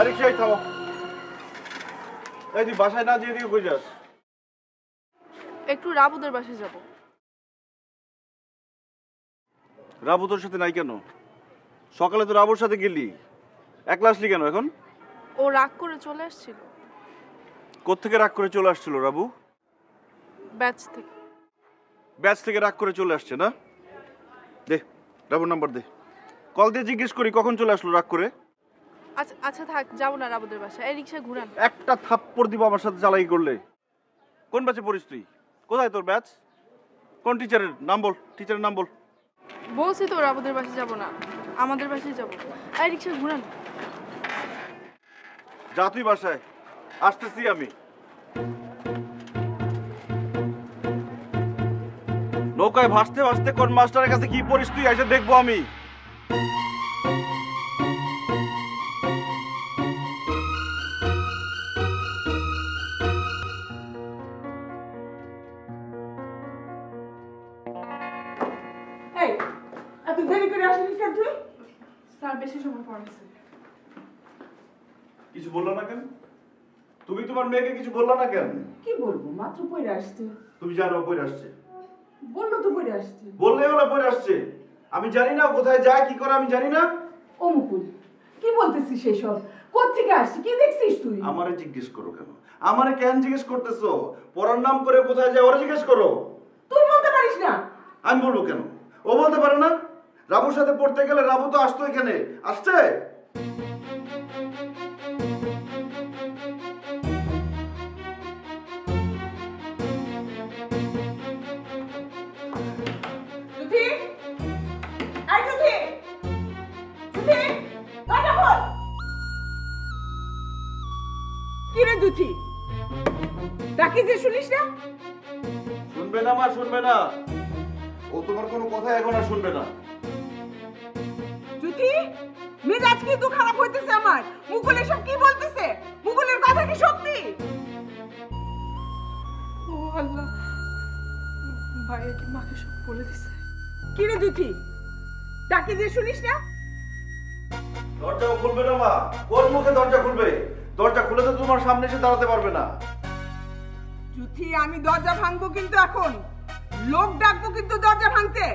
আরে সেই থামো। এই তুই বাসায় না যেয়ে দিয়ে কই যাস একটু রাবুদের বাসায় যাব। রাবু তোর সাথে নাই কেন? সকালে তো রাবুর সাথে গেলি। একলা আসলি কেন এখন? ও রাগ করে চলে আসছিল। কোত্থেকে রাগ করে চলে আসছিল রাবু? ব্যাচ থেকে। ব্যাচ থেকে রাগ করে চলে আসছে না? দে রাবুর নাম্বার দে। কল দিয়ে জিজ্ঞেস করি কখন চলে আসলো রাগ করে? আচ্ছা আচ্ছা থাক যাব না রাবুদের বাসায়। এই রিক্সা ঘুরান। একটা থাপ্পড় দিব আমার সাথে জ্বালাই করলে। কোন ব্যাচে পড়িস তুই? কোথায় তোর ব্যাচ কোন টিচারের নাম বল টিচারের নাম বল। বলছি তো রাবুদের বাসায় যাব না। আমাদের বাসায় যাব। এই রিক্সা ঘুরান। যা তুই বাসায়। আসতেছি আমি। নৌকায় ভাসতে ভাসতে কোন মাস্টারের কাছে কি পড়িস তুই? এসে দেখব আমি। দেরি করে আসলিস কেন তুই? স্যার বেশি সময় পড়াইছে কিছু বলল না কেন? তুমি তোমার মেয়েকে কিছু বলল না কেন? কি বলব? মাত্র পড়ে আসছে। তুমি জানো পড়ে আসছে। বলল তো পড়ে আসছে। বললে ওরা পড়ে আসছে। আমি জানি না কোথায় যায় কি করে আমি জানি না। ও মুকুল কি বলতেছিস সেসব কোথেকে আসছে? কি দেখছিস তুই? আমারে জিজ্ঞেস করো কেন? আমারে কেন জিজ্ঞেস করতেছো? পড়ার নাম করে কোথায় যায় ওরা জিজ্ঞেস করো। তুই বলতে পারিস না। আমি বলব কেন? ও বলতে পারে না? রাবুর সাথে পড়তে গেলে রাবু তো আসতো এখানে। আসছে? ডাকি যে শুনিস না? শুনবে না মা শুনবে না। ও তোমার কোনো কথা এখন আর শুনবে না। জুথি মেজাজ কিন্তু খারাপ হইতেছে আমার? মুকুল এসব কি বলতেছে? মুকুলের কথা কি সত্যি? ও আল্লাহ। ভাইয়া কি মাকে সব বলে দিছে? কি রে জুথি ডাকি যে শুনিস না? দরজা খুলবে না মা। কোন মুখে দরজা খুলবে? দরজা খুলে তো তোমার সামনে এসে দাঁড়াতে পারবে না। জুথি আমি দরজা ভাঙবো কিন্তু এখন। লোক ডাকবো কিন্তু দরজা ভাঙতে।